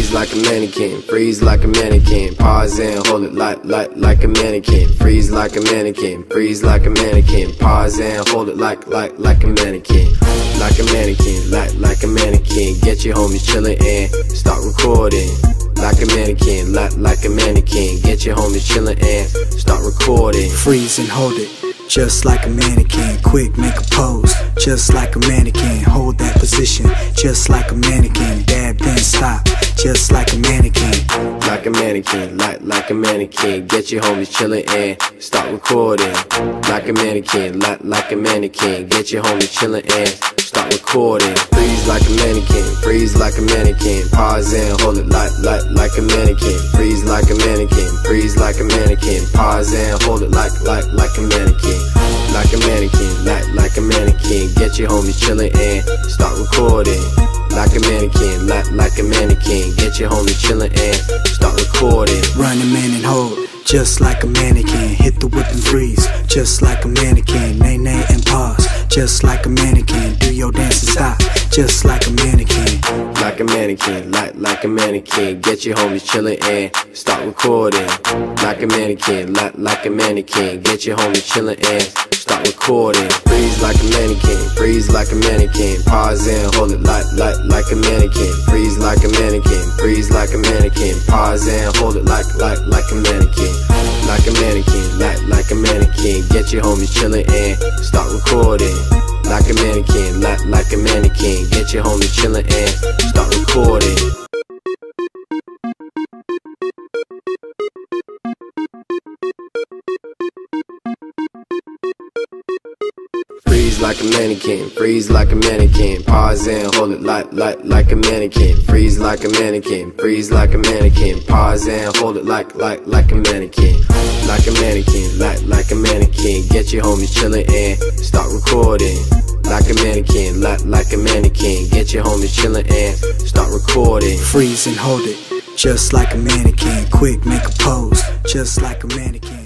Freeze like a mannequin, freeze like a mannequin. Pause and hold it like like like a mannequin. Freeze like a mannequin, freeze like a mannequin. Pause and hold it like like like a mannequin. Like a mannequin, like like a mannequin. Get your homies chillin' and start recording. Like a mannequin, like like a mannequin. Get your homies chillin' and start recording. Freeze and hold it, just like a mannequin. Quick, make a pose, just like a mannequin. Hold that position, just like a mannequin. Dab, then stop, just like a mannequin. Like a mannequin, like like a mannequin. Get your homies chillin' and start recording. Like a mannequin, like like a mannequin. Get your homies chillin' and start recording. Freeze like a mannequin, freeze like a mannequin. Pause and hold it like like like a mannequin. Freeze like a mannequin, freeze like a mannequin. Pause and hold it like like like a mannequin. Like a mannequin, like like a mannequin. Get your homies chillin' and start recording. Like a mannequin, like like a mannequin. Get your homies chillin' and start recording. Running man and hold, just like a mannequin. Hit the whip and freeze, just like a mannequin. Nae, nae, and pause, just like a mannequin. Do your dance and stop, just like a mannequin. Like a mannequin, like like a mannequin. Get your homies chillin' and start recording. Like a mannequin, like like a mannequin. Get your homies chillin' and start recording. Freeze like a like a mannequin. Pause and hold it like like like a mannequin. Freeze like a mannequin, freeze like a mannequin. Pause and hold it like like like a mannequin. Like a mannequin, like like a mannequin. Get your homies chillin' and start recording. Like a mannequin, like like a mannequin. Get your homies chillin' and Freeze like a mannequin, freeze like a mannequin. Pause and hold it like like like a mannequin. Freeze like a mannequin, freeze like a mannequin. Pause and hold it like like like a mannequin. Like a mannequin, like like a mannequin. Get your homies chillin' and start recording. Like a mannequin, like like a mannequin. Get your homies chillin' and start recording. Freeze and hold it, just like a mannequin. Quick, make a pose, just like a mannequin.